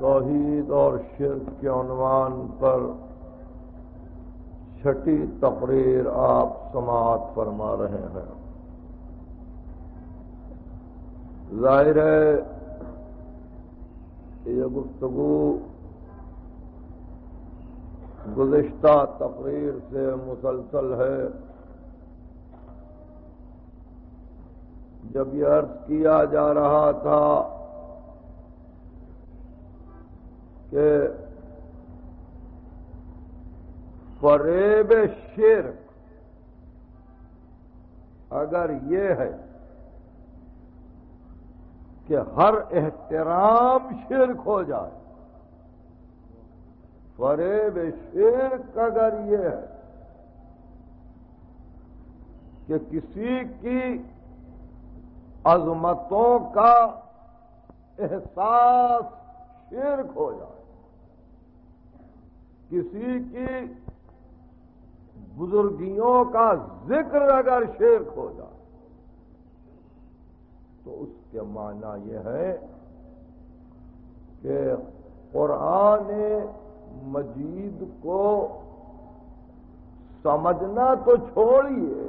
तोहीद और शिरक के अनवान पर छठी तकरीर आप समात फरमा रहे हैं। ज़ाहिर है, ये गुफ्तगु गुज्ता तकरीर से मुसलसल है। जब यह अर्ज़ किया जा रहा था कि फरेब शेर। अगर ये है कि हर एहतराम शिरक हो जाए फरेब शिरक अगर ये है कि किसी की अजमतों का एहसास शिरक हो जाए, किसी की बुजुर्गियों का ज़िक्र अगर शिरक हो जाए तो उसके माना यह है कि कुरान मजीद को समझना तो छोड़िए,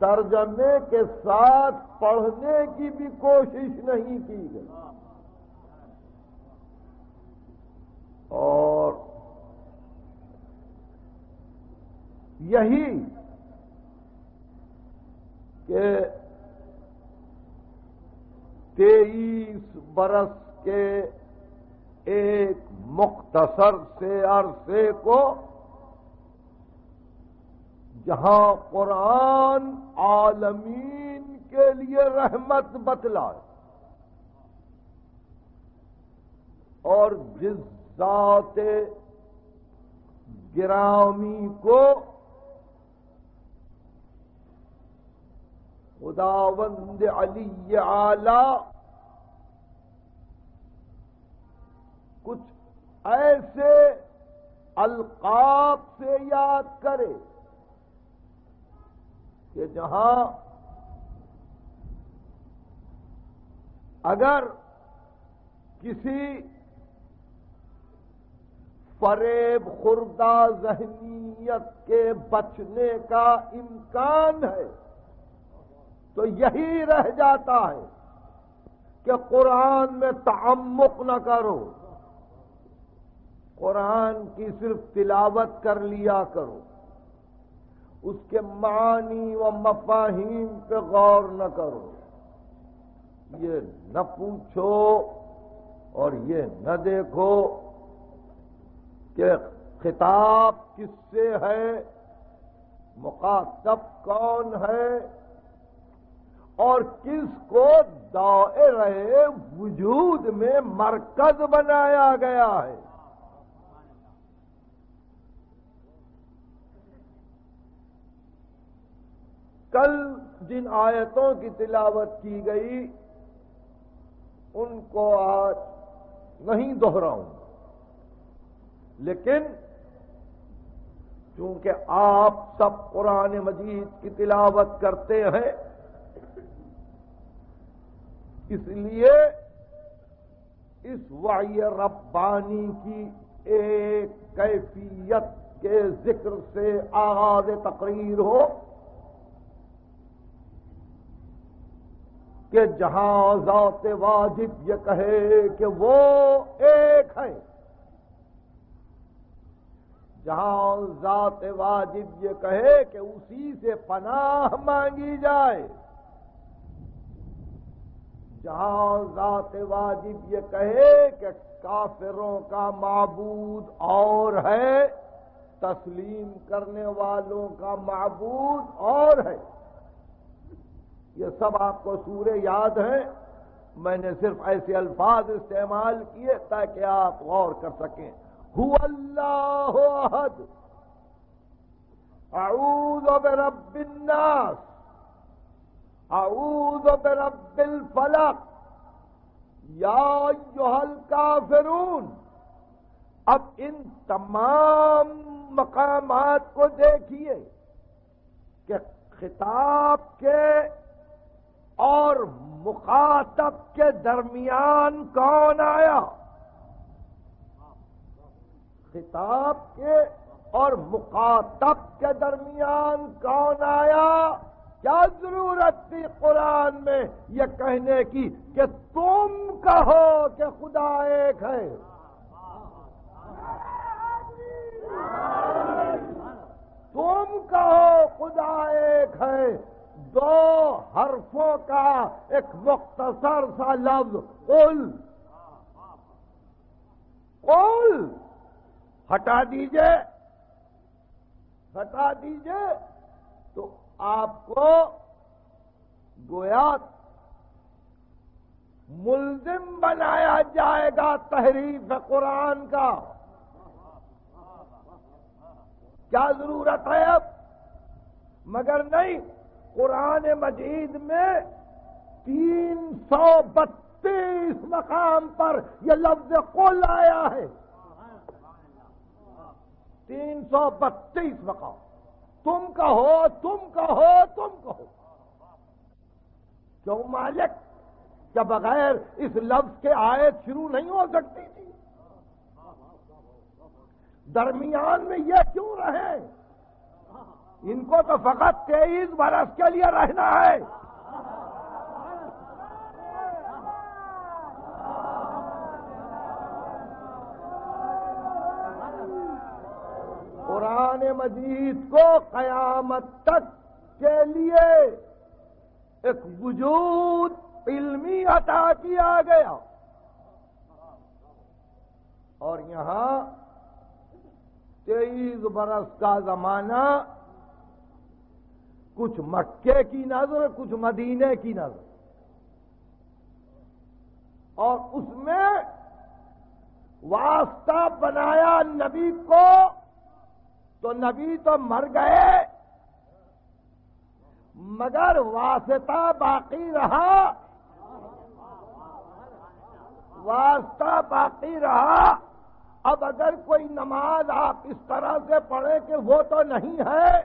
तर्जमे के साथ पढ़ने की भी कोशिश नहीं की गई। और यही कि तेईस बरस के एक मुख्तसर से अरसे को जहाँ कुरान आलमीन के लिए रहमत बतलाए और जिस जात गिरामी को खुदावंद अली आला कुछ ऐसे अलकाब से याद करे कि जहाँ अगर किसी फरेब खुर्दा जहनीत के बचने का इम्कान है तो यही रह जाता है कि कुरान में तमुक न करो। कुरान की सिर्फ़ तिलावत कर लिया करो। उसके मानी व मफाहिम पे गौर न करो। ये न पूछो और ये न देखो कि खिताब किससे है, मुखातब कौन है और किसको दायरे वजूद में मरकज बनाया गया है? कल जिन आयतों की तिलावत की गई, उनको आज नहीं दोहराऊं लेकिन चूँकि आप सब कुरान मजीद की तिलावत करते हैं इसलिए इस वाह्य रब्बानी की एक कैफियत के ज़िक्र से आगाज़ तकरीर हो कि जहाँ जात वाजिब ये कहे कि वो एक है। जहाँ जात वाजिब ये कहे कि उसी से पनाह मांगी जाए। जहाँ जात वाजिब ये कहे कि काफिरों का माबूद और है, तस्लीम करने वालों का माबूद और है। ये सब आपको सूर्य याद है। मैंने सिर्फ़ ऐसे अल्फाज इस्तेमाल किए ताकि आप गौर कर सकें। हु अल्लाह अऊद अऊद रबिल फलक योहल काफिरून अब इन तमाम मकामात को देखिए कि खिताब के और मुखातब के दरमियान कौन आया? खिताब के और मुखातब के दरमियान कौन आया? क्या ज़रूरत थी कुरान में यह कहने की कि तुम कहो कि खुदा एक है? तुम कहो खुदा एक है। दो हरफों का एक मुख्तसर सा लफ्ज, उल। उल। हटा दीजिए। हटा दीजिए। तो आपको गोया मुलजिम बनाया जाएगा तहरीफ कुरान का। क्या ज़रूरत है अब? मगर नहीं, कुरान मजीद में तीन सौ बत्तीस मकाम पर यह लफ्ज कुल आया है। तीन सौ बत्तीस मकाम। तुम कहो तुम कहो तुम कहो। क्यों मालिक, क्या बगैर इस लफ्ज के आयत शुरू नहीं हो सकती थी? दरमियान में ये क्यों रहे? इनको तो फकत तेईस बरस के लिए रहना है। कुरान मजीद को कयामत तक के लिए एक वजूद इल्मी अता किया गया। और यहाँ तेईस बरस का जमाना, कुछ मक्के की नज़र, कुछ मदीने की नज़र। और उसमें वास्ता बनाया नबी को तो नबी तो मर गए। मगर वास्ता बाकी रहा। वास्ता बाकी रहा। अब अगर कोई नमाज़ आप इस तरह से पढ़े कि वो तो नहीं है।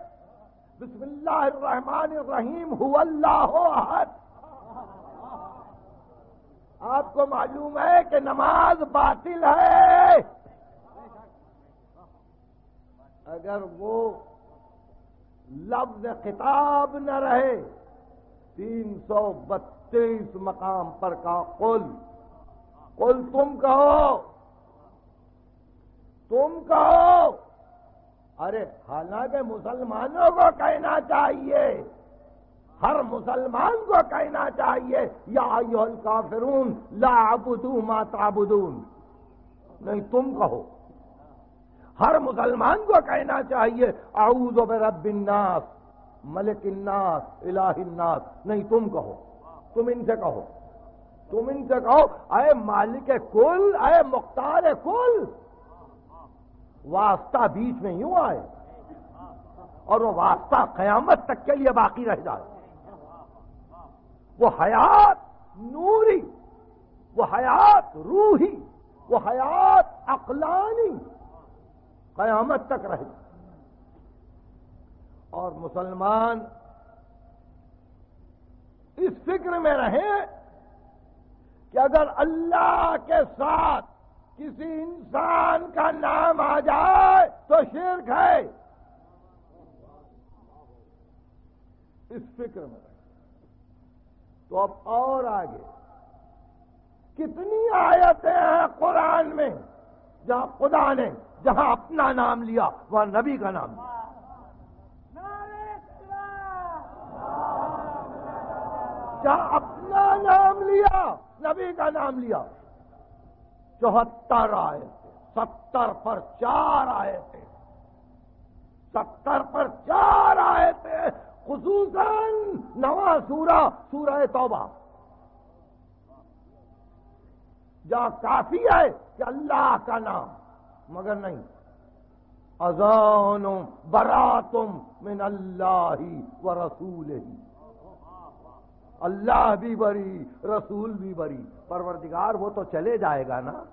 बिस्मिल्लाहमान रहीम अहद। आपको मालूम है कि नमाज़ बातिल है। अगर वो लफ्ज किताब न रहे, तीन सौ बत्तीस मकाम पर का कुल कुल तुम कहो। तुम कहो। अरे, हालाँकि मुसलमानों को कहना चाहिए, हर मुसलमान को कहना चाहिए, या योल काफिरून लाबुदू माताबुदून नहीं, तुम कहो। हर मुसलमान को कहना चाहिए, आऊज रबिन्नास मलिकन्नास इलाहिन्नास नहीं, तुम कहो। तुम इनसे कहो। तुम इनसे कहो अय मालिक कुल अय मुख्तार कुल। वास्ता बीच में यूँ आए, और वो वास्ता कयामत तक के लिए बाकी रह जाए। वो हयात नूरी, वो हयात रूही, वो हयात अकलानी। कयामत तक रहे। और मुसलमान इस फ़िक्र में रहे कि अगर अल्लाह के साथ किसी इंसान का नाम आ जाए तो शिरक है। इस फ़िक्र में रहे। तो अब और आगे, कितनी आयतें हैं कुरान में जहाँ खुदा ने जहाँ अपना नाम लिया, वहाँ नबी का नाम लिया। जहाँ अपना नाम लिया, नबी का नाम लिया। चौहत्तर आए थे, सत्तर पर चार आए थे। सत्तर पर चार आए थे, खसूसन नवा सूरा सूरह तौबा। जहाँ काफ़ी है कि अल्लाह का नाम। मगर नहीं। अजान बरातुम मिन अल्लाह व रसूल ही अल्लाह भी बरी, रसूल भी बरी। परवरदिगार, वो तो चले जाएगा ना।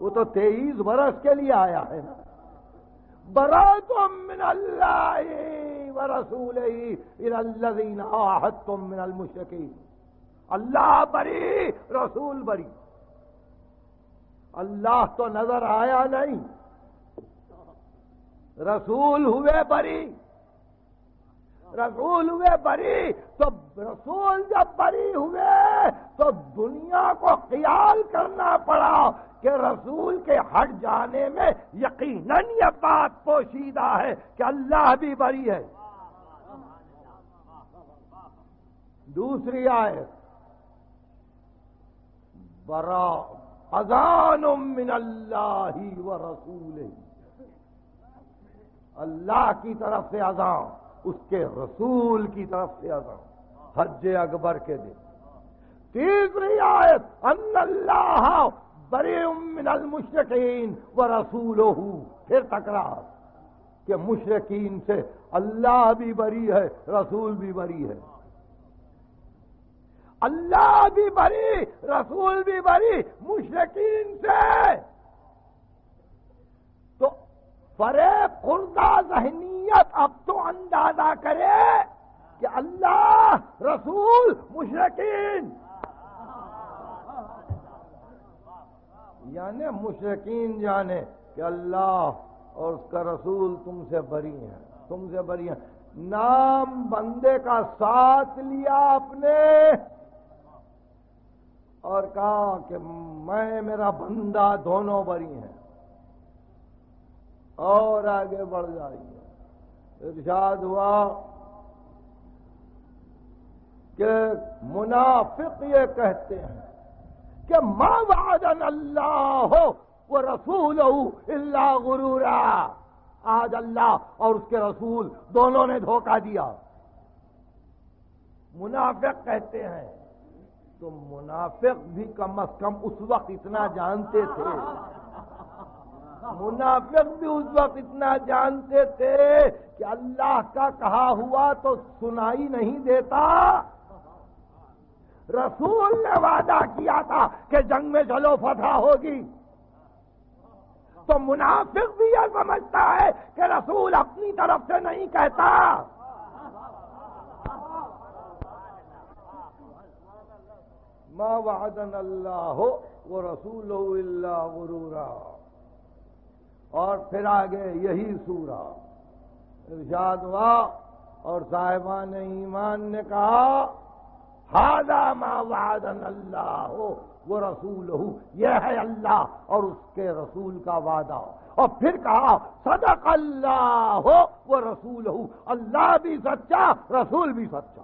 वो तो तेईस बरस के लिए आया है ना। बरातुम मिन अल्लाह व रसूल ही इन तुम मिन मुशकी अल्लाह बरी, रसूल बरी। अल्लाह तो नज़र आया नहीं। रसूल हुए बरी रसूल हुए बरी तो रसूल जब बरी हुए तो दुनिया को ख्याल करना पड़ा कि रसूल के हट जाने में यकीनन यह बात पोशीदा है कि अल्लाह भी बरी है। दूसरी आयत, बरा अजान मिन अल्लाह व रसूल अल्लाह की तरफ़ से अजान, उसके रसूल की तरफ़ से अजान। हज अकबर के दिन। तीसरी आयत अल्लाह बरे मिनल मुशरकिन व रसूल फिर तकरार कि मुशरकिन से अल्लाह भी बरी है, रसूल भी बरी है। अल्लाह भी बरी, रसूल भी बरी, मुशरकिन से। तो फरे खुर्दा जहनीत अब तो अंदाज़ा करे कि अल्लाह, रसूल, मुशरकिन। यानी मुशरकिन जाने कि अल्लाह और उसका रसूल तुमसे बरी है, तुमसे बरी है। नाम बंदे का साथ लिया आपने। और कहा कि मैं, मेरा बंदा दोनों बरी हैं। और आगे बढ़ जाइए। इर्शाद हुआ कि मुनाफिक ये कहते हैं कि माँ वादन अल्लाह हो वो रसूल हो इल्ला गुरूरा। आज अल्लाह और उसके रसूल दोनों ने धोखा दिया। मुनाफिक कहते हैं तो मुनाफिक भी कम अज कम उस वक्त इतना जानते थे। मुनाफिक भी उस वक्त इतना जानते थे कि अल्लाह का कहा हुआ तो सुनाई नहीं देता। रसूल ने वादा किया था कि जंग में चलो, फतह होगी। तो मुनाफिक भी यह समझता है कि रसूल अपनी तरफ़ से नहीं कहता। मा वादन अल्लाह हो वो रसूल गुरूरा। और फिर आगे यही सूरा। इर्शाद हुआ और साहिबान ईमान ने कहा, हादा मा वादन अल्लाह हो वो रसूल हो यह है अल्लाह और उसके रसूल का वादा। और फिर कहा सदक अल्लाह हो वो रसूल हो अल्लाह भी सच्चा, रसूल भी सच्चा।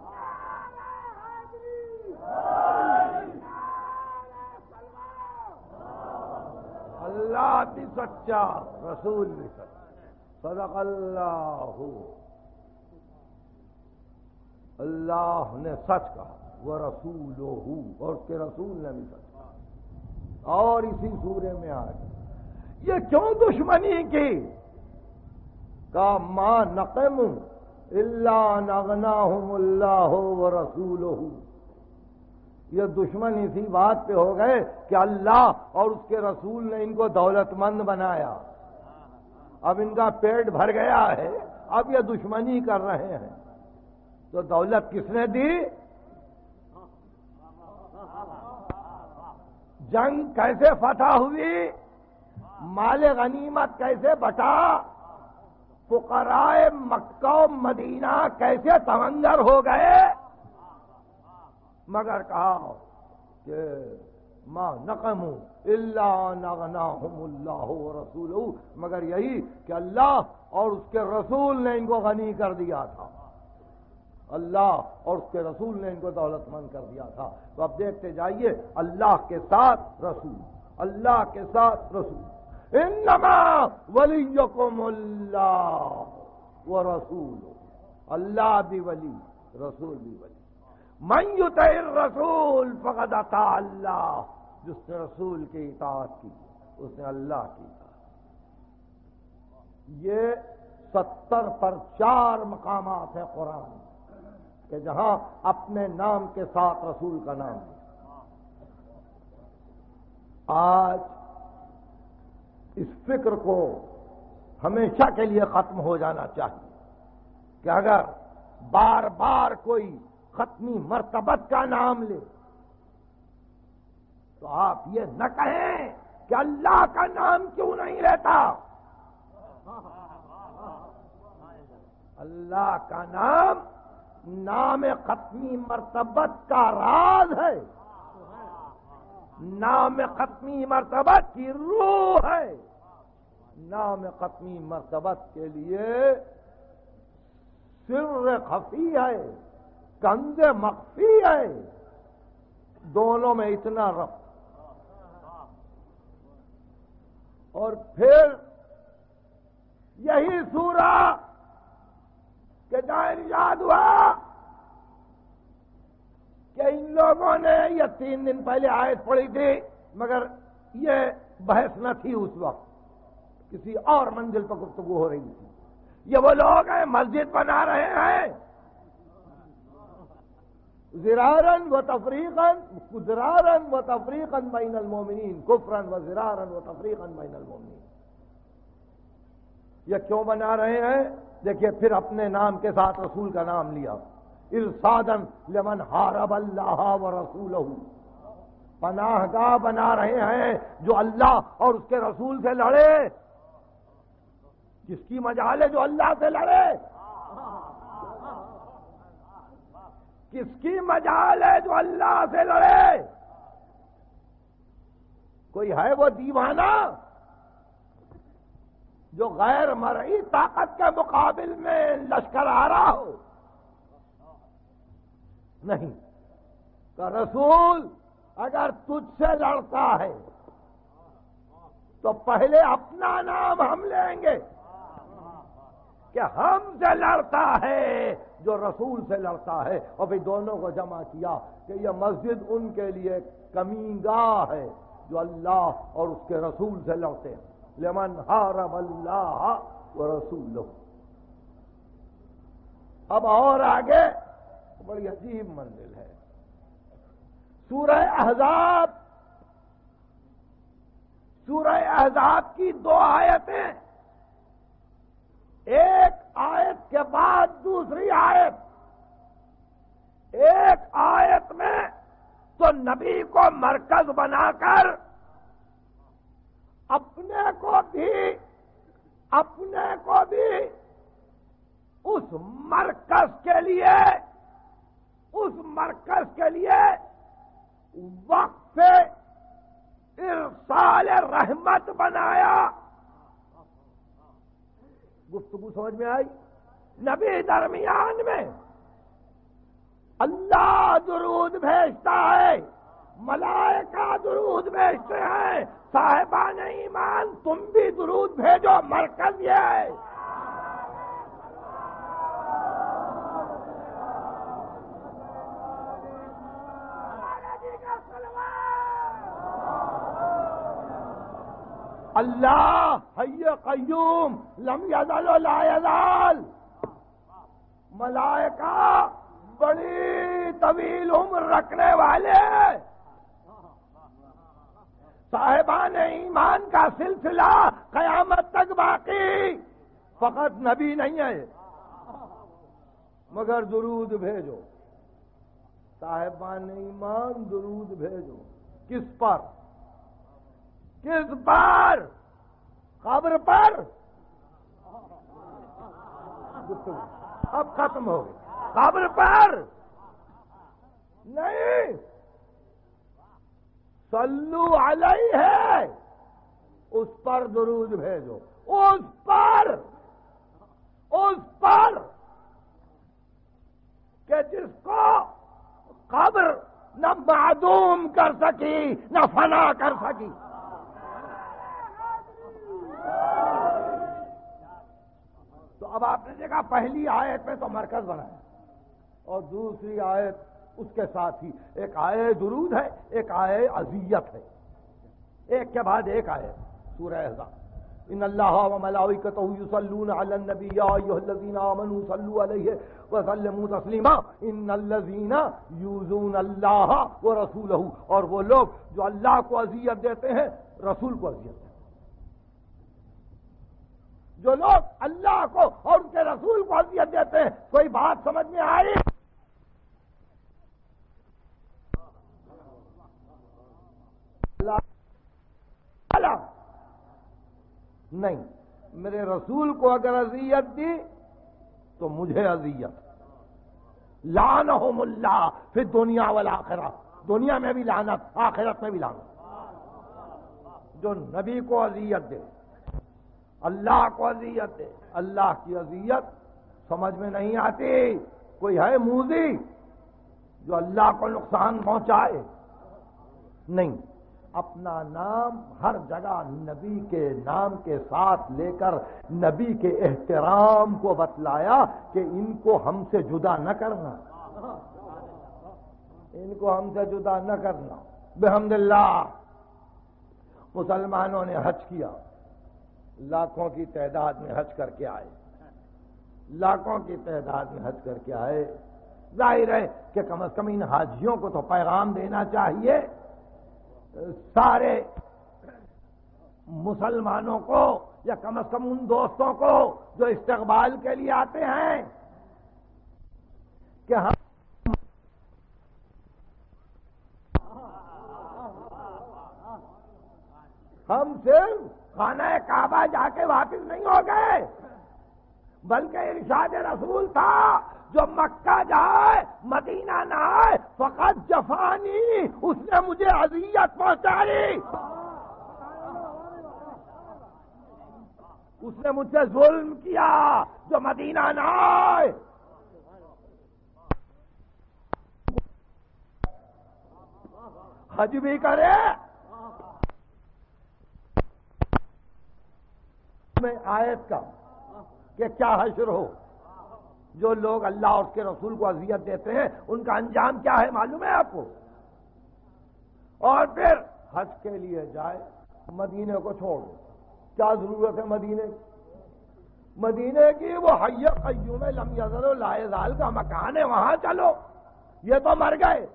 अल्लाह भी सच्चा रसूल भी सच्चा। सदक अल्लाह अल्लाह ने सच कहा वह रसूल हो और उसके रसूल ने भी सच कहा। और इसी सूर्य में आ गए ये क्यों दुश्मनी की? का माँ नकम इल्ला नगना हूँ हो व रसूल हो ये दुश्मन इसी बात पे हो गए कि अल्लाह और उसके रसूल ने इनको दौलतमंद बनाया। अब इनका पेट भर गया है, अब ये दुश्मनी कर रहे हैं। तो दौलत किसने दी? जंग कैसे फतह हुई? माल गनीमत कैसे बटा? फुकराए मक्का मदीना कैसे तवंगर हो गए? मगर कहा कि माँ नकमू रसूल मगर यही कि अल्लाह और उसके रसूल ने इनको गनी कर दिया था। अल्लाह और उसके रसूल ने इनको दौलतमंद कर दिया था। तो अब देखते जाइए, अल्लाह के साथ रसूल, अल्लाह के साथ रसूल। इन नमा वलीकुमुल्ला वो रसूल अल्लाह भी वली, रसूल भी वली। मयुत रसूल, फकद अल्लाह। जिसने रसूल की इतात की, उसने अल्लाह की इतात ये सत्तर पर चार मकामात हैं कुरान के, जहाँ अपने नाम के साथ रसूल का नाम है। आज इस फ़िक्र को हमेशा के लिए खत्म हो जाना चाहिए कि अगर बार बार कोई खत्मी मरतबत का नाम ले। तो आप ये न कहें कि अल्लाह का नाम क्यों नहीं लेता अल्लाह का नाम नाम खत्मी मरतबत का राज है। नाम खत्मी मरतबत की रूह है। नाम खत्मी मरतबत के लिए सिर खफी है। कंज मख्फी है। दोनों में इतना रफ और फिर यही सूरा के ज़ाहिर याद हुआ कि इन लोगों ने यह तीन दिन पहले आयत पड़ी थी, मगर ये बहस न थी उस वक्त। किसी और मंजिल पर गुफ्तगु हो रही थी। ये वो लोग हैं, मस्जिद बना रहे हैं। जिरारन व तफरीकन गुजरारन व तफरीकन बैन मोमिन कुफरन व जिरारन व तफरीकन बैन मोमिन यह क्यों बना रहे हैं? देखिए, फिर अपने नाम के साथ रसूल का नाम लिया। इरसादन लेमन हारब अल्लाह व रसूल पनाहगाह बना रहे हैं जो अल्लाह और उसके रसूल से लड़े। किसकी मजाल है जो अल्लाह से लड़े? किसकी मजाल है जो अल्लाह से लड़े? कोई है वो दीवाना? जो गैर मरई ताकत के मुकाबिल में लश्कर आ रहा हो? नहीं। का रसूल अगर तुझसे लड़ता है तो पहले अपना नाम हम लेंगे। कि हमसे लड़ता है, जो रसूल से लड़ता है। और भाई दोनों को जमा किया कि यह मस्जिद उनके लिए कमीगाह है, जो अल्लाह और उसके रसूल से लड़ते हैं। लेमन हारब अल्लाह व रसूल अब और आगे, बड़ी अजीब मंजिल है। सूरह अहजाब सूरह अहजाब की दो आयतें एक आयत के बाद दूसरी आयत। एक आयत में तो नबी को मरकज बनाकर अपने को भी, अपने को भी उस मरकज के लिए, उस मरकज के लिए वक्त से इरसाल रहमत बनाया। गुफ्तगु समझ में आई? नबी दरमियान में। अल्लाह दुरूद भेजता है मलायका दुरूद भेजते हैं, साहेबान ईमान, तुम भी दुरूद भेजो, मरकज यह है। अल्लाह हय कयूम लम लायजाल मलायका, बड़ी तवील उम्र रखने वाले। साहेबान ईमान का सिलसिला कयामत तक बाकी। फकत नबी नहीं है मगर दुरूद भेजो। साहेबान ईमान दुरूद भेजो। किस पर? किस पर खबर पर। अब खत्म हो कब्र पर। नहीं। सल्लू अलई है। उस पर दुरूद भेजो। उस पर। उस पर। कि जिसको कब्र न मादूम कर सकी, न फना कर सकी तो अब आपने देखा पहली आयत में तो मरकज बनाया और दूसरी आयत उसके साथ ही। एक आय दुरूद है, एक आय अजियत है। एक के बाद एक आयत सूरह इन अल्लाह यूज़ून अल्लाह व रसूलहू। और वो लोग जो अल्लाह को अजियत देते हैं, रसूल को अजियत देते हैं। जो लोग अल्लाह को और उनके रसूल को अजियत देते हैं, कोई बात समझ में आई? नहीं, मेरे रसूल को अगर अजियत दी तो मुझे अजियत। लान हो मुल्ला फिर दुनिया वाला आखिरा। दुनिया में भी लानत, आखिरत में भी लानत। जो नबी को अजियत दे। अल्लाह को अजियत दे अल्लाह की अजियत समझ में नहीं आती। कोई है मूजी जो अल्लाह को नुकसान पहुँचाए? नहीं। अपना नाम हर जगह नबी के नाम के साथ लेकर नबी के एहतराम को बतलाया कि इनको हमसे जुदा न करना। इनको हमसे जुदा न करना। बेहमदिल्ला मुसलमानों ने हज किया। लाखों की तादाद में हज करके आए। लाखों की तादाद में हज करके आए। ज़ाहिर है कि कम अज कम इन हाजियों को तो पैगाम देना चाहिए। सारे मुसलमानों को या कम अज कम उन दोस्तों को जो इस्तकबाल के लिए आते हैं कि हम हम सिर्फ़ खाना वापिस नहीं हो गए। बल्कि इरशाद रसूल था, जो मक्का जाए, मदीना ना आए, फकत जफानी, उसने मुझे अजियत पहुंचाई। उसने मुझसे जुल्म किया, जो मदीना ना आए। हज भी करे में आयत का कि क्या हशर हो। जो लोग अल्लाह और उसके रसूल को अजियत देते हैं, उनका अंजाम क्या है मालूम है आपको? और फिर हज के लिए जाए, मदीने को छोड़। क्या ज़रूरत है मदीने की? मदीने की वो हय कयूम लम यजर लाएजाल का मकान है, वहाँ चलो। ये तो मर गए।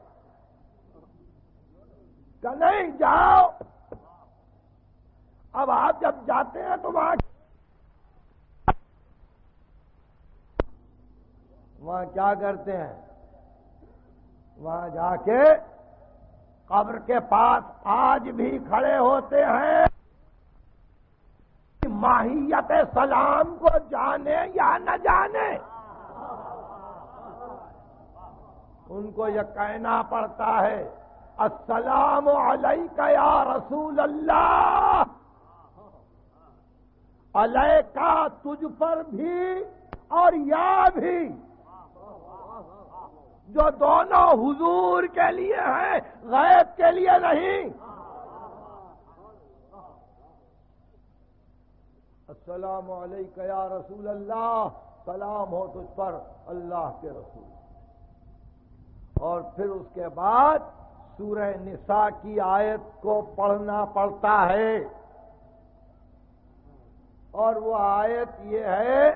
नहीं जाओ। अब आप जब जाते हैं तो वहाँ वहाँ क्या करते हैं? वहाँ जाके कब्र के पास आज भी खड़े होते हैं। माहियत सलाम को जाने या न जाने। उनको यह कहना पड़ता है, अस्सलाम या रसूल अल्लाह अलय का तुझ पर भी और या भी। जो दोनों हुजूर के लिए हैं, गैब के लिए नहीं। अस्सलाम या रसूल अल्लाह सलाम हो तुझ पर अल्लाह के रसूल। और फिर उसके बाद सूरह निसा की आयत को पढ़ना पड़ता है। और वो आयत ये है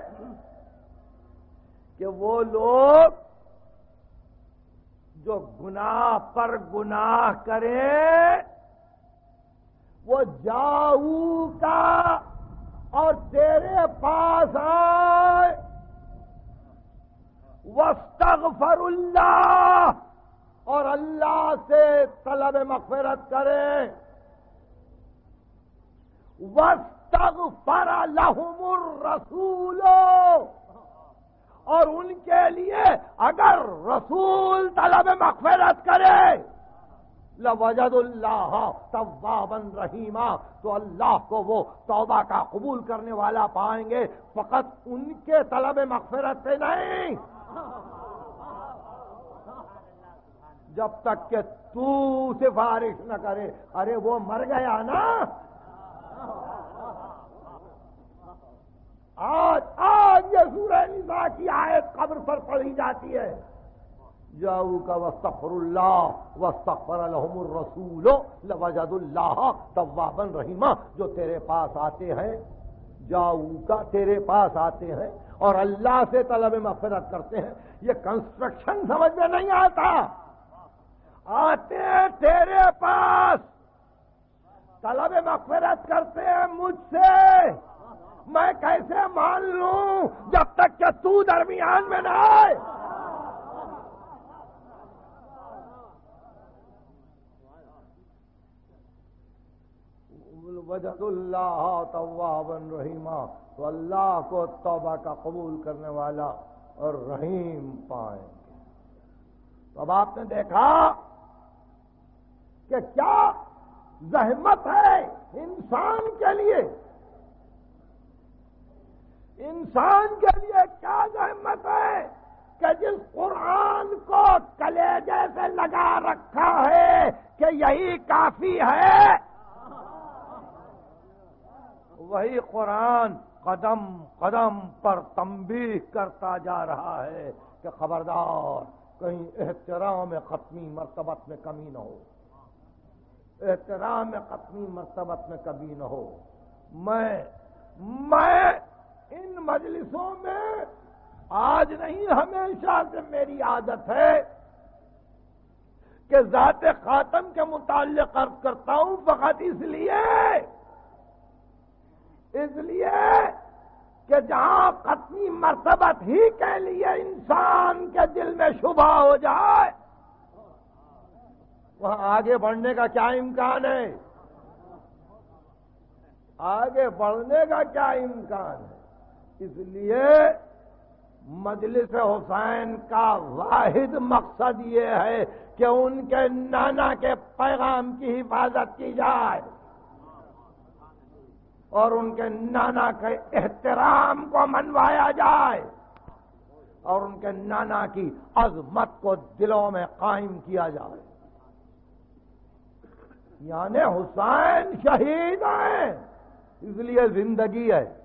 कि वो लोग जो गुनाह पर गुनाह करे, वो जाऊ का और तेरे पास आए। वस्तगफरुल्लाह और अल्लाह से तलब मफरत करे। वस्तगफर लहुमुर रसूलो। और उनके लिए अगर रसूल तलब मखफरत करे, लवजदुल्लाह तवाबन रहीमा तो अल्लाह को वो तौबा का कबूल करने वाला पाएँगे। फकत उनके तलब मखफरत से नहीं। जब तक के तू सिफारिश न करे, अरे वो मर गया ना। आज आज ये सूरह निसा की आयत कब्र पर पढ़ी जाती है। जाऊ का वस्तफरुल्लाह वस्तफर रसूलो, लवजदुल्लाह तवाबन रहीमा, जो तेरे पास आते हैं। जाऊ का तेरे पास आते हैं और अल्लाह से तलब मफरत करते हैं। ये कंस्ट्रक्शन समझ में नहीं आता। आते हैं तेरे पास। तलब मफरत करते हैं मुझसे। मैं कैसे मान लू जब तक कि तू दरमियान में ना आए? वजदुल्लाह तवाबन रहीमा तो अल्लाह को तौबा का कबूल करने वाला और रहीम पाएँगे। तो अब आपने देखा कि क्या जहमत है इंसान के लिए? इंसान के लिए क्या जहमत है कि जिस कुरान को कलेजे से लगा रखा है कि यही काफ़ी है? वही कुरान कदम कदम पर तंबीह करता जा रहा है कि खबरदार कहीं एहतराम में खत्मी मरतबत में कमी न हो। एहतराम में खत्मी मरतबत में कमी न हो। मैं मैं इन मजलिसों में आज नहीं, हमेशा से मेरी आदत है कि जात खातम के मुताल अर्ज़ करता हूँ फकत इसलिए इसलिए कि जहाँ खत्मी मरतबत ही के लिए इंसान के दिल में शुभा हो जाए, वहाँ आगे बढ़ने का क्या इम्कान है? आगे बढ़ने का क्या इम्कान है? इसलिए मजलिस हुसैन का वाहिद मकसद ये है कि उनके नाना के पैगाम की हिफाजत की जाए और उनके नाना के एहतराम को मनवाया जाए और उनके नाना की अजमत को दिलों में कायम किया जाए। यानी हुसैन शहीद हैं, इसलिए ज़िंदगी है।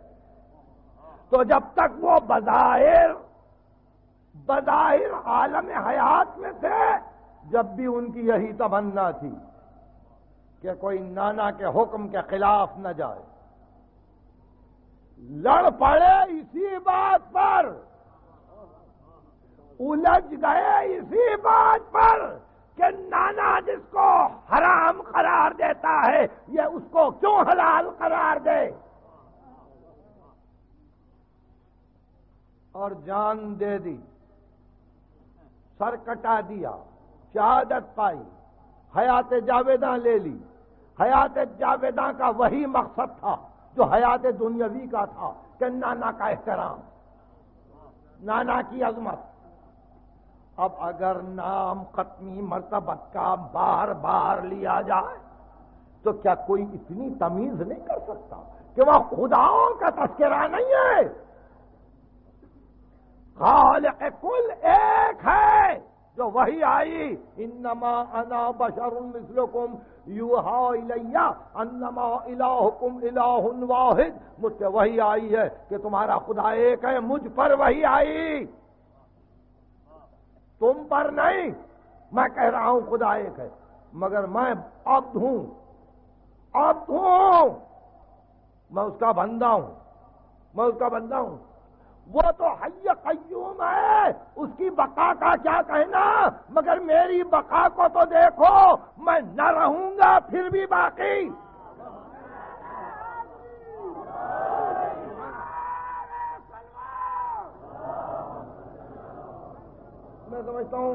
तो जब तक वो बजाहिर बजाहिर आलम हयात में थे, जब भी उनकी यही तमन्ना थी कि कोई नाना के हुक्म के खिलाफ न जाए। लड़ पड़े इसी बात पर। उलझ गए इसी बात पर कि नाना जिसको हराम करार देता है, ये उसको क्यों हलाल करार दे? और जान दे दी। सर कटा दिया, शहादत पाई, हयात जावेदा ले ली। हयात जावेदा का वही मकसद था, जो हयात दुनियावी का था, कि नाना का एहतराम, नाना की अजमत। अब अगर नाम खत्मी मरतबत का बार बार लिया जाए तो क्या कोई इतनी तमीज नहीं कर सकता कि वह खुदाओं का तस्करा नहीं है? खाल कुल एक है, जो वही आई। इन्नमा अना बशरुम युहा इलैया, अन्नमा इलाहुकुम इलाहुन वाहिद। मुझसे वही आई है कि तुम्हारा खुदा एक है, मुझ पर वही आई। तुम पर नहीं, मैं कह रहा हूँ खुदा एक है। मगर मैं अब हूँ अब हूँ। मैं उसका बंदा हूँ, मैं उसका बंदा हूँ। वो तो हय कयूम है। उसकी बका का क्या कहना? मगर मेरी बका को तो देखो, मैं न रहूँगा, फिर भी बाकी। मैं समझता हूँ,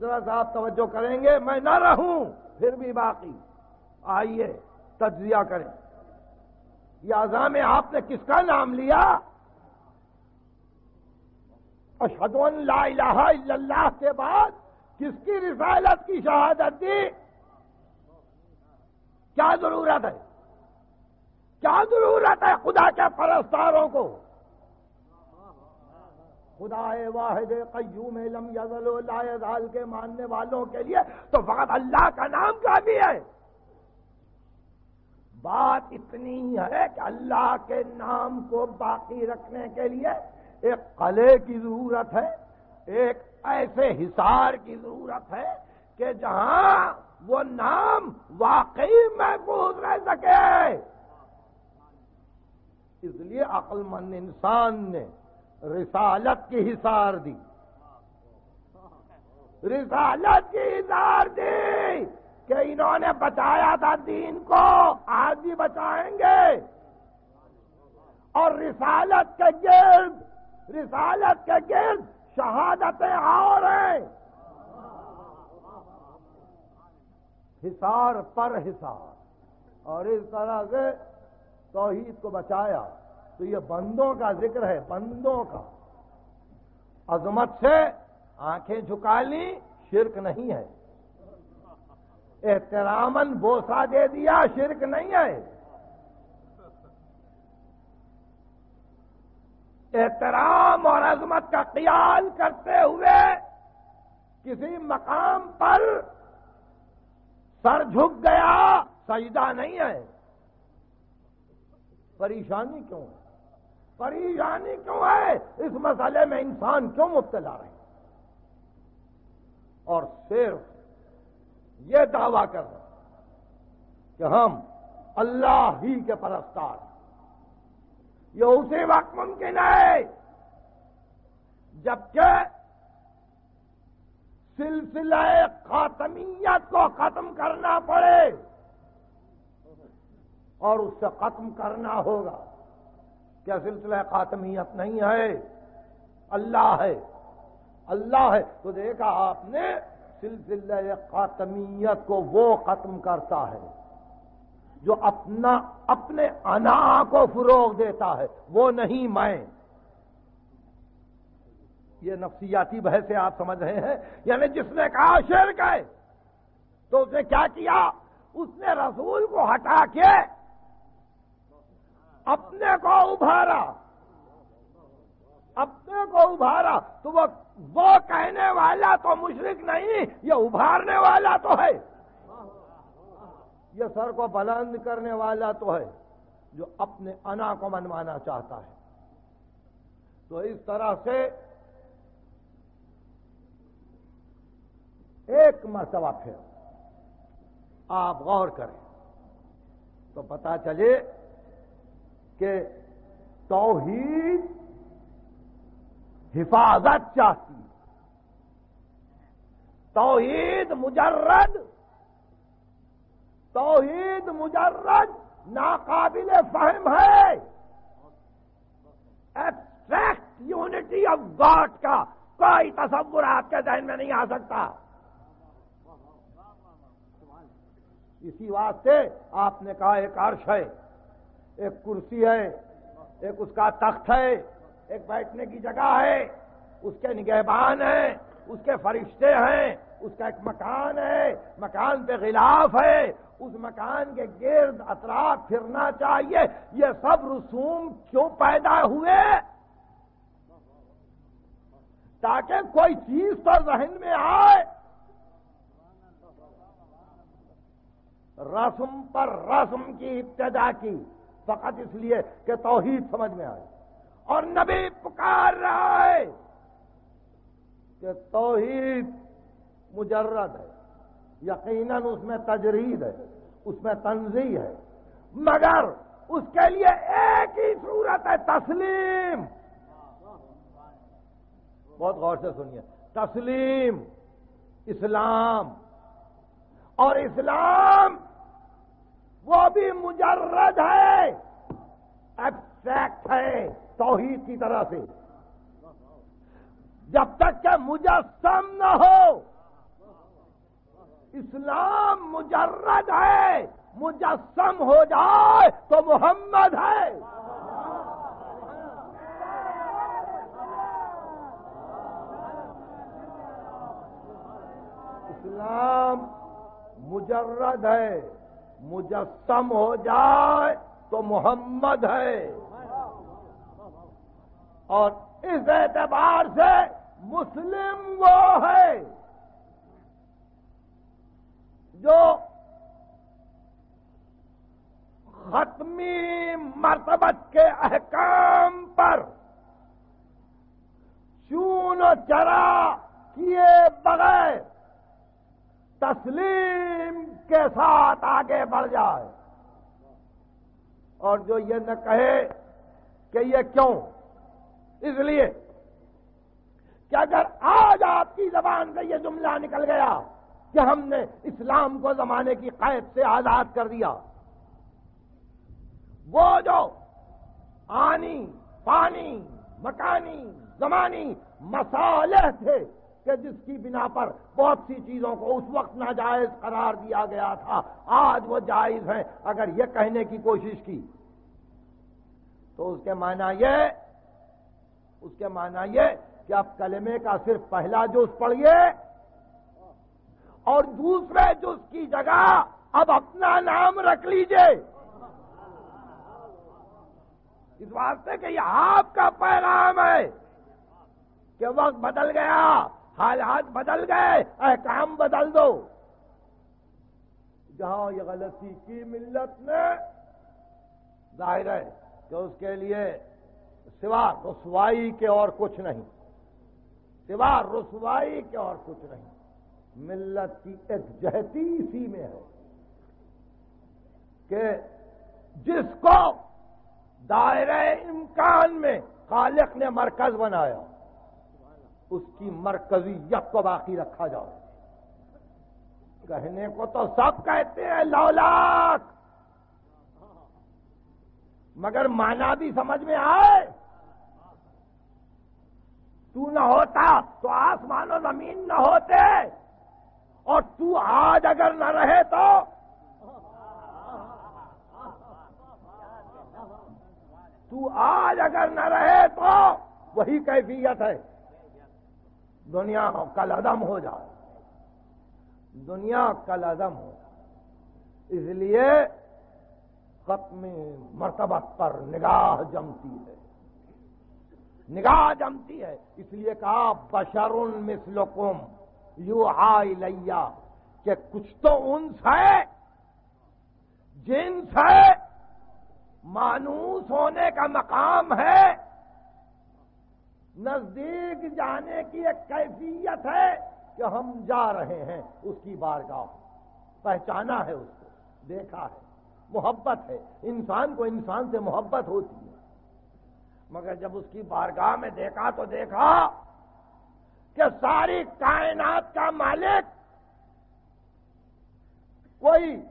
जरा सा आप तवज्जो करेंगे, मैं न रहूँ, फिर भी बाकी। आइए तजिया करें। यह आजाम आपने किसका नाम लिया? अशदन ला के बाद किसकी रिसालत की शहादत दी? क्या ज़रूरत है? क्या ज़रूरत है खुदा के परस्तारों को? खुदा वाहिद कयूम लम यजल के मानने वालों के लिए तो फकत अल्लाह का नाम काफ़ी है। बात इतनी है कि अल्लाह के नाम को बाकी रखने के लिए एक कले की ज़रूरत है, एक ऐसे हिसार की ज़रूरत है कि जहाँ वो नाम वाकई महफूज रह सके। इसलिए अक्लमंद इंसान ने रिसालत की हिसार दी। रिसालत की हिसार दी कि इन्होंने बचाया था दीन को, आज भी बचाएँगे। और रिसालत के गिर्द रिसालत के गिर्द शहादतें और हैं। हिसार पर हिसार। और इस तरह से तोहीद को बचाया। तो ये बंदों का ज़िक्र है, बंदों का। अजमत से आँखें झुका ली शिरक नहीं है। एहतरामन बोसा दे दिया, शिरक नहीं है। एहतराम और अजमत का ख्याल करते हुए किसी मकाम पर सर झुक गया सजदा नहीं है परेशानी क्यों है? परेशानी क्यों है? इस मसले में इंसान क्यों मुब्तला रहे? और सिर्फ़ ये दावा कर रहे कि हम अल्लाह ही के परस्तार ये उसी वक्त मुमकिन है जबकि सिलसिला खातमियत को खत्म करना पड़े और उससे खत्म करना होगा। क्या सिलसिला खातमियत नहीं है? अल्लाह है। अल्लाह है। तो देखा आपने, सिलसिला खातमियत को वो खत्म करता है। जो अपना, अपने अना को फरोग देता है, वो नहीं मैं। ये नफसियाती बहस से आप समझ रहे हैं? यानी जिसने कहा शेर है तो उसने क्या किया? उसने रसूल को हटा के अपने को उभारा। अपने को उभारा। तो वो वो कहने वाला तो मुशरक नहीं, ये उभारने वाला तो है। ये सर को बुलंद करने वाला तो है, जो अपने अना को मनवाना चाहता है। तो इस तरह से एक मरतबा फिर आप गौर करें तो पता चले कि तोहीद हिफाजत चाहती तोहीद मुजर्रद तोहीद मुजर्रद नाकाबिल फहम है। एब्स्ट्रैक्ट यूनिटी ऑफ़ गॉड का कोई तस्वुर आपके जहन में नहीं आ सकता। इसी वास्ते आपने कहा एक अर्श है, एक कुर्सी है, एक उसका तख्त है, एक बैठने की जगह है, उसके निगहबान है, उसके फरिश्ते हैं उसका एक मकान है, मकान पे खिलाफ है। उस मकान के गिर्द अतराफ फिरना चाहिए। ये सब रसूम क्यों पैदा हुए? ताकि कोई चीज़ तो जहन में आए। रस्म पर रस्म की इब्तदा की, फकत इसलिए कि तोहीद समझ में आए। और नबी पुकार रहा है कि तोहीद मुजर्रद है। यकीनन उसमें तजरीद है, उसमें तंजी है। मगर उसके लिए एक ही सूरत है, तस्लीम। बहुत गौर से सुनिए। तस्लीम, इस्लाम। और इस्लाम, वो भी मुजर्रद है। एब्स्ट्रैक्ट है, तोहीद की तरह से। जब तक के मुजस्म न हो इस्लाम मुजर्रद है, मुजस्सम हो जाए तो मोहम्मद है। इस्लाम मुजर्रद है, मुजस्सम हो जाए तो मोहम्मद है। और इस एतबार से मुस्लिम वो है। जो खत्मी मरतबत के अहकाम पर चून चरा किए बगैर तस्लीम के साथ आगे बढ़ जाए। और जो ये न कहे कि ये क्यों? इसलिए कि अगर आज आपकी जबान से ये जुमला निकल गया कि हमने इस्लाम को जमाने की कैद से आज़ाद कर दिया। वो जो आनी, पानी, मकानी, जमानी मसाले थे कि जिसकी बिना पर बहुत सी चीज़ों को उस वक्त नाजायज करार दिया गया था, आज वो जायज़ है, अगर ये कहने की कोशिश की। तो उसके माना ये, उसके माना ये कि आप कलमे का सिर्फ़ पहला जुज पढ़िए और दूसरे जुज की जगह अब अपना नाम रख लीजिए। इस वास्ते कि यह आपका पैगाम है कि वक्त बदल गया, हालात बदल गए काम बदल दो। जहाँ ये गलती की मिल्लत ने, ज़ाहिर है कि उसके लिए सिवा रसवाई के और कुछ नहीं। सिवा रसवाई के और कुछ नहीं। मिल्लत की एक जहती इसी में है कि जिसको दायरे इम्कान में खालिक ने मरकज बनाया, उसकी मरकजियत को बाकी रखा जाओ कहने को तो सब कहते हैं लौलाक मगर माना भी समझ में आए, तू न होता तो आसमान और ज़मीन न होते। और तू आज अगर न रहे तो? तू आज अगर न रहे तो वही कैफियत है। दुनिया कल अदम हो जाए। दुनिया कल अदम हो इसलिए खत्म मरतबत पर निगाह जमती है। निगाह जमती है। इसलिए कहा, बशरुन मिसलकुम। यू लैया कि कुछ तो उन्स है, जिन्स है, मानूस होने का मकाम है, नज़दीक जाने की एक कैफियत है कि हम जा रहे हैं उसकी बारगाह। पहचाना है उसको, देखा है। मोहब्बत है, इंसान को इंसान से मोहब्बत होती है। मगर जब उसकी बारगाह में देखा तो देखा कि सारी कायनात का मालिक कोई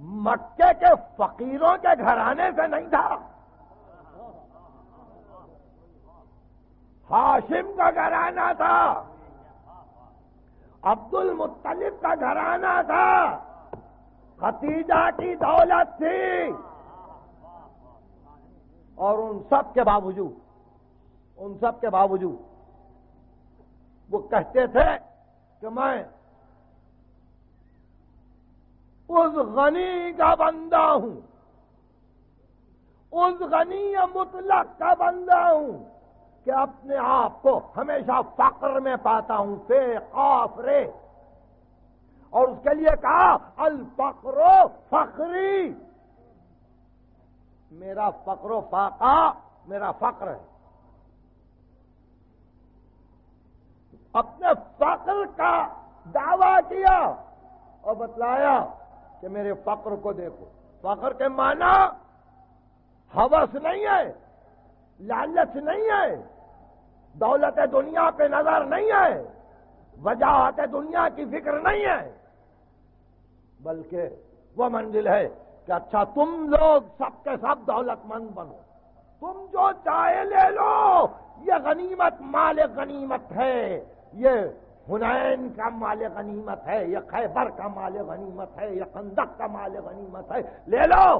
मक्के के फकीरों के घराने से नहीं था। हाशिम का घराना था। अब्दुल मुत्तलिब का घराना था। खतीजा की दौलत थी। और उन सब के बावजूद, उन सब के बावजूद वो कहते थे कि मैं उस गनी का बंदा हूँ। उस गनी मुतलक का बंदा हूँ कि अपने आप को हमेशा फक्र में पाता हूँ फे काफरे। और उसके लिए कहा, अल फक्रो फखरी। मेरा फक्रो फाका, मेरा फक्र है। अपने फक्र का दावा किया और बतलाया कि मेरे फक्र को देखो। फक्र के माना हवस नहीं है, लालच नहीं है, दौलत दुनिया पे नज़र नहीं है, वजाहत दुनिया की फ़िक्र नहीं है, बल्कि वह मंजिल है कि अच्छा तुम लोग सबके सब दौलतमंद बनो। तुम जो चाहे ले लो, ये गनीमत माल गनीमत है। ये हुनैन का माल गनीमत है, ये खैबर का माल गनीमत है, ये कंदक का माल गनीमत है। ले लो।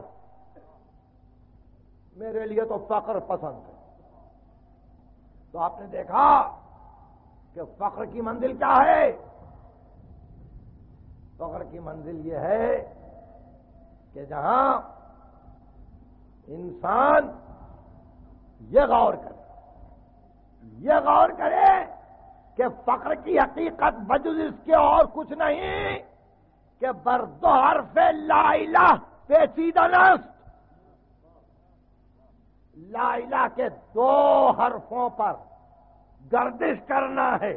मेरे लिए तो फख्र पसंद है। तो आपने देखा कि फख्र की मंजिल क्या है? फक्र की मंजिल ये है कि जहाँ इंसान ये गौर करे, ये गौर करे कि फक्र की हकीकत वजूद इसके और कुछ नहीं, कि बरदो हरफ लाइला पेचीदा नस्त लाइला के दो हरफों पर गर्दिश करना है।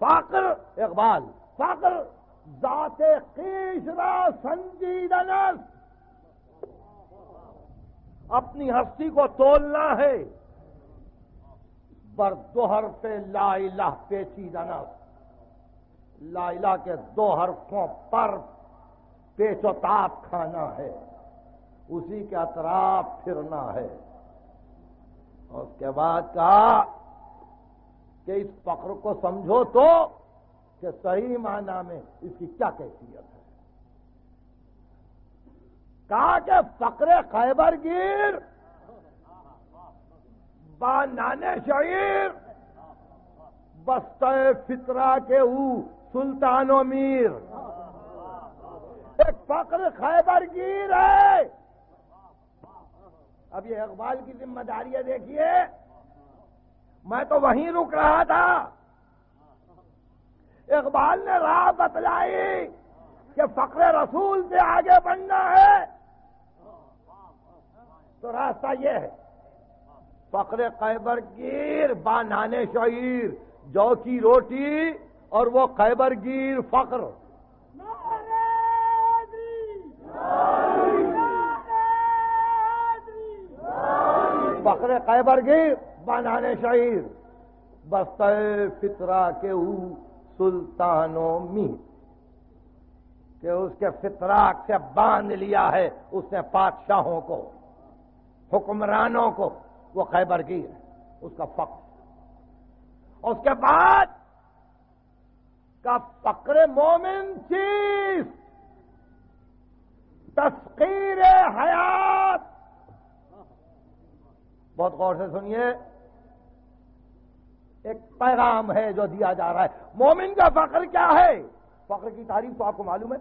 फाकर इकबाल फाकर जाते कीशरा संजीदनस अपनी हस्ती को तोलना है। बर दो हरफे लाइला पेचीदनस लाइला के दो हरफों पर पेचोताप खाना है। उसी के अतराफ फिरना है। और उसके बाद कहा कि इस फक्र को समझो तो कि सही माना में इसकी क्या कैफियत है। कहा कि खैबर गिर बानाने शहीर बस्ते फितरा के ऊ सुल्तानो मीर एक फक्र खैबर गिर है अब ये इकबाल की जिम्मेदारियाँ देखिए। मैं तो वहीं रुक रहा था। इकबाल ने राह बतलाई कि फक्र रसूल से आगे बढ़ना है। तो रास्ता ये है। फक्र कैबर गिर बानाने शहीर जौ की रोटी और वो कैबर गिर फक्र फक्र कैबर गिर बानाने शहीर। बस्ते फितरा के सुल्तानों मी, कि उसके फितराक से बाँध लिया है उसने बादशाहों को, हुक्मरानों को। वो खैबर की है, उसका फक्र। उसके बाद का फक्र मोमिन चीज़ तस्कीर हयात। बहुत गौर से सुनिए, एक पैगाम है जो दिया जा रहा है। मोमिन का फक्र क्या है? फक्र की तारीफ़ तो आपको मालूम है,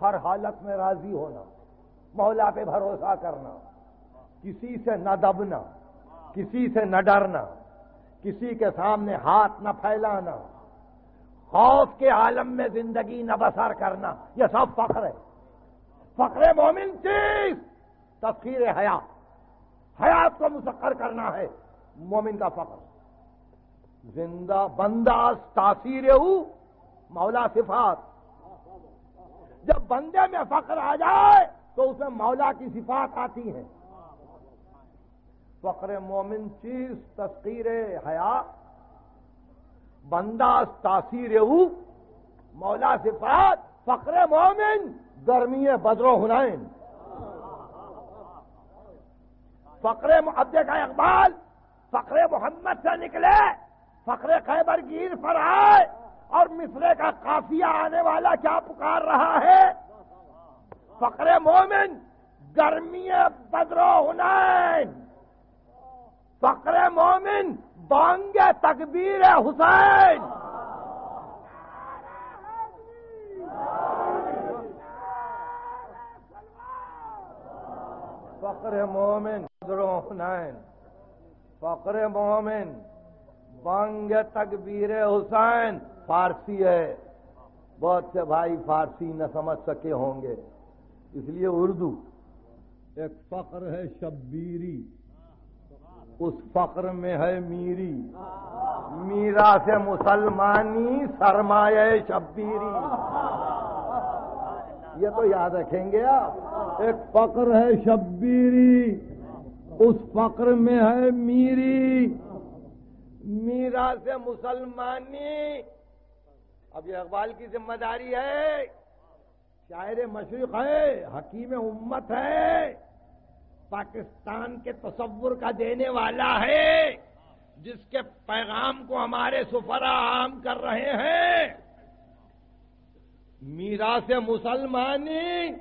हर हालत में राज़ी होना, मौला पे भरोसा करना, किसी से न दबना किसी से न डरना, किसी के सामने हाथ न फैलाना, खौफ के आलम में ज़िंदगी न बसर करना यह सब फख्र है। फख्र मोमिन चीज़, तस्खीर हया हयात को मुसक्र करना है, मोमिन का फख्र। ज़िंदा बंदा तासीर मौला सिफात। जब बंदे में फख्र आ जाए तो उसमें मौला की सिफात आती है। फ़क्र मोमिन, चीज़, तस्कीर, हया। बंदा, तासीर मौला सिफात फ़क्र मोमिन गर्मी बदरो हुनैन। फ़क्र अब देखा इकबाल फ़क्र मोहम्मद से निकले फ़क्र खैबर गिर पर आए, और मिसरे का काफिया आने वाला क्या पुकार रहा है? फ़क्र मोमिन गर्मी बदरो हुनैन। फ़क्र मोमिन, बांगे तकबीर हुसैन। फ़क्र मोमिन हुनैन फ़क्र मोमिन, बांग तकबीर हुसैन। फारसी है। बहुत से भाई फारसी न समझ सके होंगे। इसलिए उर्दू एक फक्र है शब्बीरी उस फक्र में है मीरी। मीरा से मुसलमानी सरमाए शब्बीरी। ये तो याद रखेंगे आप। एक फक्र है शब्बीरी, उस फक्र में है मीरी। मीरा से मुसलमानी। अब ये अकबाल की ज़िम्मेदारी है। शायर मशरक है हकीम उम्मत है। पाकिस्तान के तस्वुर का देने वाला है, जिसके पैगाम को हमारे सुफरा आम कर रहे हैं। मीरा से मुसलमानी,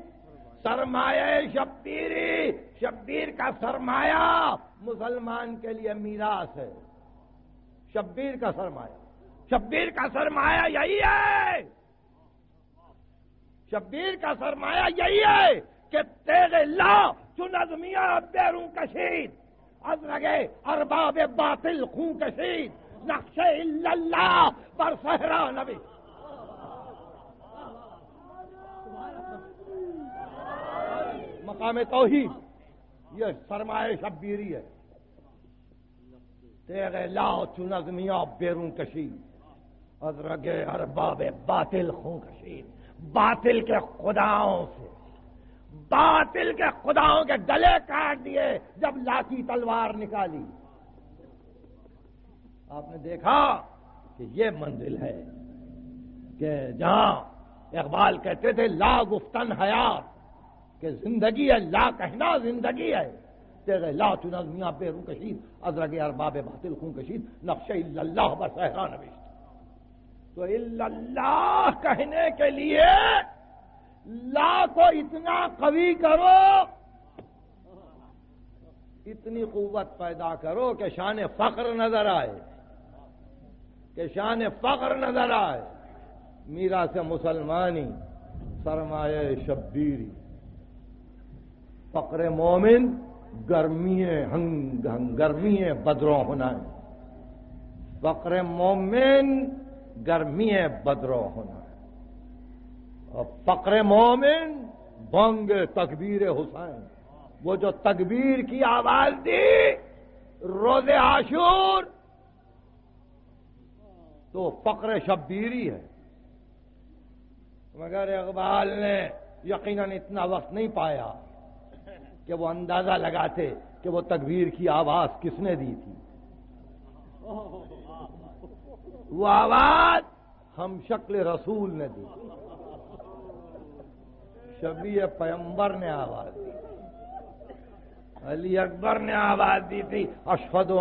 सरमाया शब्बीरी, शब्बीर का सरमाया मुसलमान के लिए मीरास है। शब्बीर का सरमाया। शब्बीर का सरमाया यही है। शब्बीर का सरमाया यही है। कि तेरे ला चुनजमिया बेरू कशीद। अजरगे अरबाब बातिल खूं कशीद। नक्शे इल्लल्लाह पर सहरा नबी। मकाम तोहीद, ये सरमाए शब्बीरी है। तेरे लाओ चुनजमिया बेरून कशीद। अजरगे अरबाब बातिल खूं कशीद। बातिल के खुदाओं से। बातिल के खुदाओं के गले काट दिए जब लाठी तलवार निकाली। आपने देखा कि ये मंजिल है कि जहाँ इकबाल कहते थे, ला गुफ्तन हयात कि ज़िंदगी है, ला कहना ज़िंदगी है तेरे ला चुना मियाँ बेरू कशीद अजरग अरबाब बातिल खूं कशीद नक्श बसहरा नविश्त तो इल्लाह कहने के लिए ला को इतना कवि करो। इतनी कुत पैदा करो कि शान फख्र नज़र आए। कि शान फख्र नज़र आए। मीरा से मुसलमानी सरमाए शब्बीरी। फकर मोमिन, गर्मी हंग गर्मी बदरों होना फक्र मोमिन, गर्मी बदरों होना फक्र मोमिन, बंग तकबीर हुसैन। वो जो तकबीर की आवाज़ दी, रोज़े आशूर तो फक्र शब्बीरी है। मगर इकबाल ने यकीनन इतना वक्त नहीं पाया कि वो अंदाज़ा लगाते कि वो तकबीर की आवाज़ किसने दी थी। वो आवाज़ हम शक्ल रसूल ने दी। शबी पैम्बर ने आवाज़ दी अली अकबर ने आवाज़ दी थी अशफद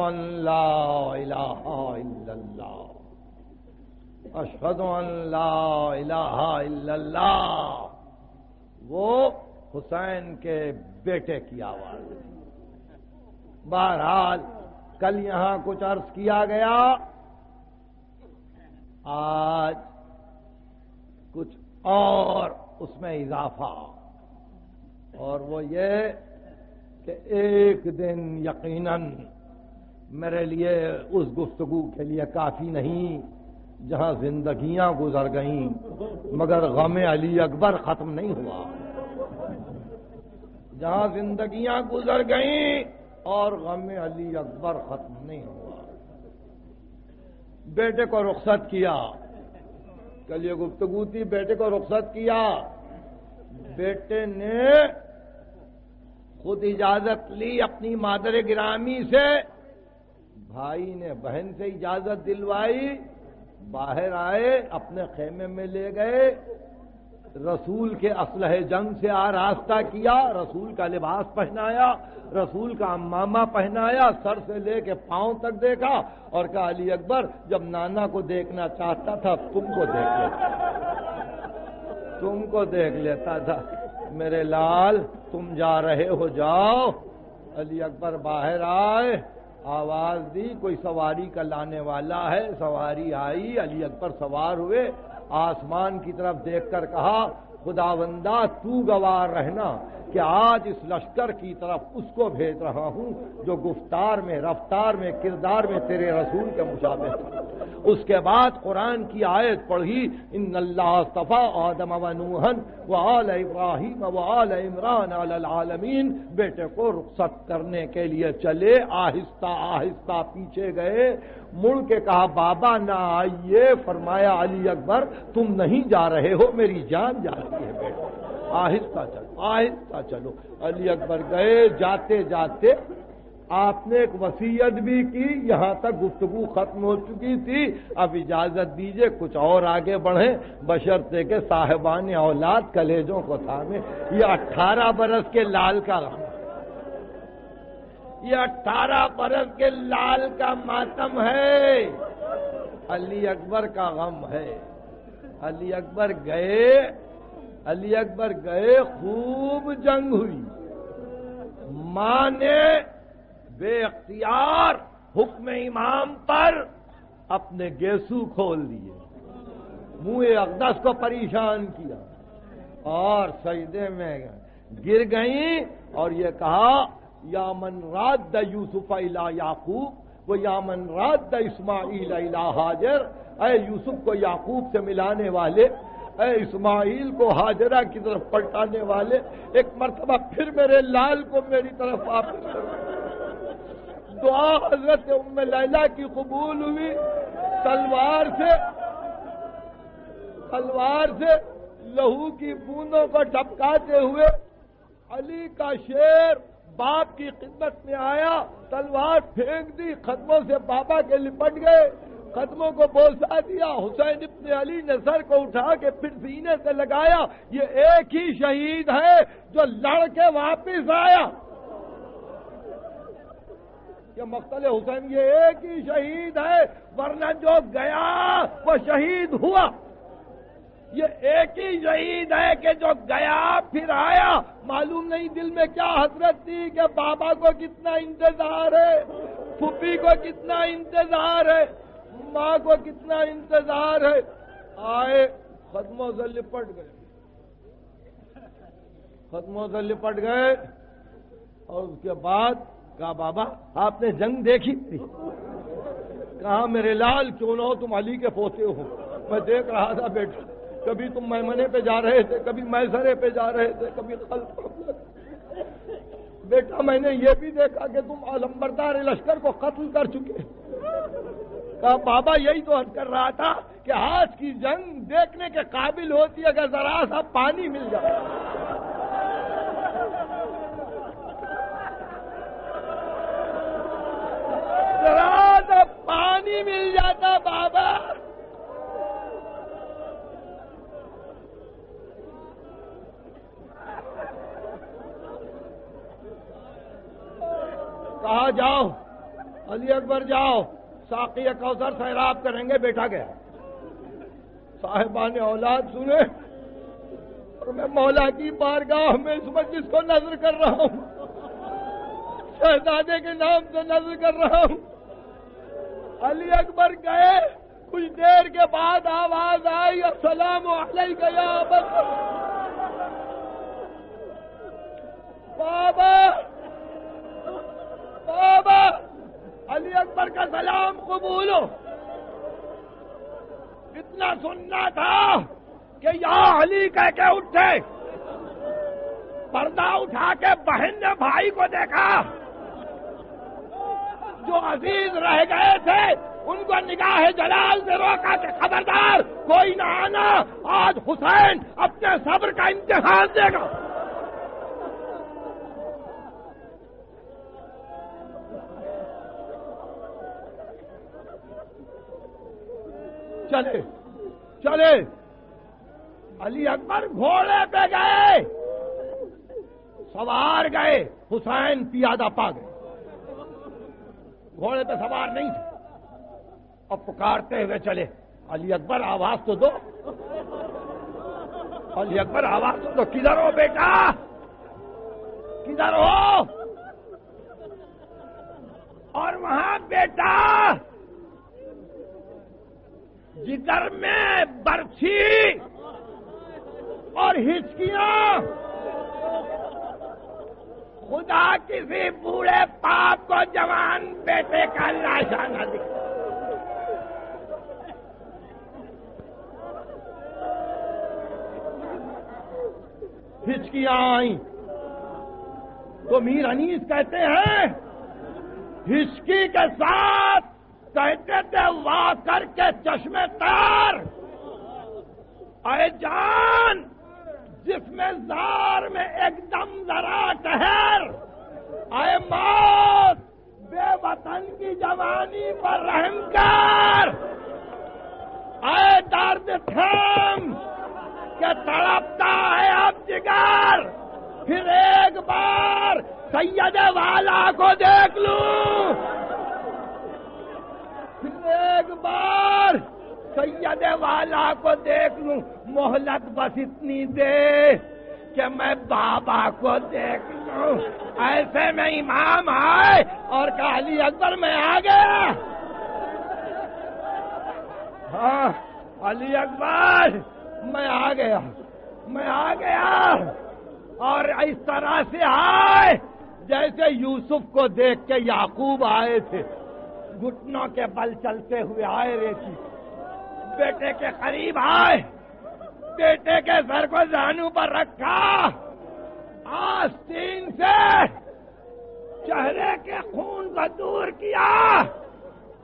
अशफद वो हुसैन के बेटे की आवाज़ बहरहाल, कल यहाँ कुछ अर्ज़ किया गया। आज कुछ और उसमें इजाफा। और वो ये कि एक दिन यकीनन मेरे लिए उस गुफ्तगु के लिए काफ़ी नहीं, जहाँ जिंदगियाँ गुजर गईं, मगर गम अली अकबर खत्म नहीं हुआ। जहाँ जिंदगियाँ गुजर गईं और गम अली अकबर खत्म नहीं हुआ। बेटे को रुख्सत किया। कल ये गुप्तगु थी, बेटे को रुख्सत किया। बेटे ने खुद इजाज़त ली अपनी मादर गिरामी से। भाई ने बहन से इजाज़त दिलवाई। बाहर आए, अपने खेमे में ले गए। रसूल के असलह जंग से आ रास्ता किया, रसूल का लिबास पहनाया, रसूल का अम्मामा पहनाया, सर से लेके पाँव तक देखा और कहा, अली अकबर, जब नाना को देखना चाहता था, तुमको देख लेता तुमको देख लेता था। मेरे लाल, तुम जा रहे हो, जाओ। अली अकबर बाहर आए, आवाज़ दी, कोई सवारी का लाने वाला है। सवारी आई, अली अकबर सवार हुए। आसमान की तरफ़ देखकर कहा खुदावंदा तू गवार रहना। कि आज इस लश्कर की तरफ़ उसको भेज रहा हूँ, जो गुफ्तार में, रफ्तार में, किरदार में तेरे रसूल के मुशाबे उसके बाद कुरान की आयत पढ़ी इन अल्लाह आदम वनूहन व आल इब्राहिम व आल इमरान आलमीन, बेटे को रुखसत करने के लिए चले, आहिस्ता आहिस्ता पीछे गए। मुड़ के कहा, बाबा ना आइए, फरमाया, अली अकबर, तुम नहीं जा रहे हो, मेरी जान जा रही है, बेटा। आहिस्ता चलो आहिस्ता चलो। अली अकबर गए, जाते जाते आपने एक वसीयत भी की, यहाँ तक गुफ्तगु खत्म हो चुकी थी। अब इजाज़त दीजिए, कुछ और आगे बढ़े। बशर्ते के साहेबान औलाद कलेजों को थामे। ये अट्ठारह बरस के लाल का ये अट्ठारह बरस के लाल का मातम है। अली अकबर का गम है। अली अकबर गए अली अकबर गए, खूब जंग हुई। माँ ने बेख्तियार हुक्म इमाम पर अपने गेसू खोल दिए। मुँह अकदस को परेशान किया और सजदे में गिर गई और ये कहा, यामन रात द यूसुफ इला याकूब, वो यामन रात द इस्माइल इला हाजर। अय यूसुफ को याकूब से मिलाने वाले अय इस्माइल को हाजरा की तरफ़ पलटाने वाले, एक मरतबा फिर मेरे लाल को मेरी तरफ़ वापस दुआ हज़रत उम्म लैला की कबूल हुई। तलवार से तलवार से लहू की बूंदों को टपकाते हुए अली का शेर बाप की खिदमत में आया। तलवार फेंक दी खत्मों से बाबा के लिपट गए। कदमों को बोलसा दिया। हुसैन इब्ने अली ने सर को उठा के फिर सीने से लगाया। ये एक ही शहीद है जो लड़के वापिस आया। ये मख्तल हुसैन, ये एक ही शहीद है, वरना जो गया, वो शहीद हुआ। ये एक ही शहीद है कि जो गया, फिर आया। मालूम नहीं दिल में क्या हसरत थी कि बाबा को कितना इंतज़ार है, फुफी को कितना इंतज़ार है। माँ को कितना इंतज़ार है। आए, खत्मों से लिपट गए। खत्मों से लिपट गए और उसके बाद कहा, बाबा, आपने जंग देखी थी। कहा, मेरे लाल, क्यों ना हो? तुम अली के पोते हो। मैं देख रहा था बेटा, कभी तुम मैमने पे जा रहे थे, कभी मैसरे पे जा रहे थे, कभी बेटा, मैंने ये भी देखा कि तुम अलम्बरदार लश्कर को कत्ल कर चुके कहा बाबा यही तो हद कर रहा था कि आज की जंग देखने के काबिल होती अगर जरा सा पानी मिल जाए। जरा सा पानी मिल जाता बाबा। कहा जाओ, अली अकबर जाओ। साकी कौसर सैराब करेंगे बेटा गया। साहिबान औलाद, सुने? और मैं मौला की बारगाह में इस मस्जिद को नज़र कर रहा हूँ। शहजादे के नाम से नज़र कर रहा हूँ। अली अकबर गए, कुछ देर के बाद आवाज़ आई असलाम गया बाबा भाभी कह के उठे। पर्दा उठा के बहन ने भाई को देखा। जो अज़ीज़ रह गए थे, उनको निगाह जलाल से रोका के खबरदार, कोई ना आना, आज हुसैन अपने सब्र का इम्तिहान देगा। चले चले। अली अकबर घोड़े पे गए। सवार गए। हुसैन पियादा पा गए। घोड़े पे सवार नहीं थे। अब पुकारते हुए चले, अली अकबर, आवाज़ तो दो। अली अकबर, आवाज़ तो दो। किधर हो बेटा? किधर हो? और वहाँ बेटा, जिधर में बर्छी और हिचकियाँ खुदा किसी बूढ़े पाप को जवान बेटे का लाशा न दिखा। हिचकियाँ आई। तो मीर अनीस कहते हैं, हिचकी के साथ कहते थे, वाह, करके चश्मे तार। अरे जान जिसमें जार में एकदम जरा ठहर। आए मौत, बेवतन की जवानी पर रहम कर आए दर्द थम के तड़पता है अब जिगर? फिर एक बार सैयद वाला को देख लू। फिर एक बार सैयद वाला को देख लू। मोहलत बस इतनी दे कि मैं बाबा को देख लू। ऐसे में इमाम आए और काली अकबर, में आ गया। हाँ अली अकबर, मैं आ गया, मैं आ गया। और इस तरह से आए, जैसे यूसुफ को देख के याकूब आए थे। घुटनों के बल चलते हुए आए रेती बेटे के करीब आए। बेटे के सर को जानू पर रखा। आस्तीन से चेहरे के खून को दूर किया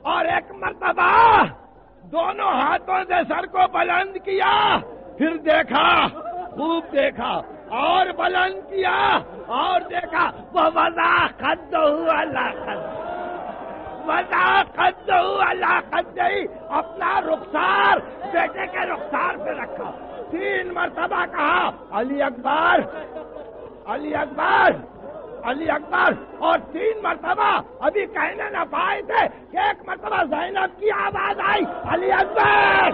और एक मरतबा दोनों हाथों से सर को बुलंद किया। फिर देखा, खूब देखा, और बुलंद किया, और देखा वो वजा खद हुआ लाखद वजा खद लाखद नहीं, अपना रुखसार, बेटे के रुखसार पे रखा। तीन मरतबा कहा, अली अकबर अली अकबर अली अकबर, और तीन मरतबा अभी कहने न पाए थे एक मरतबा जैनब की आवाज़ आई, अली अकबर।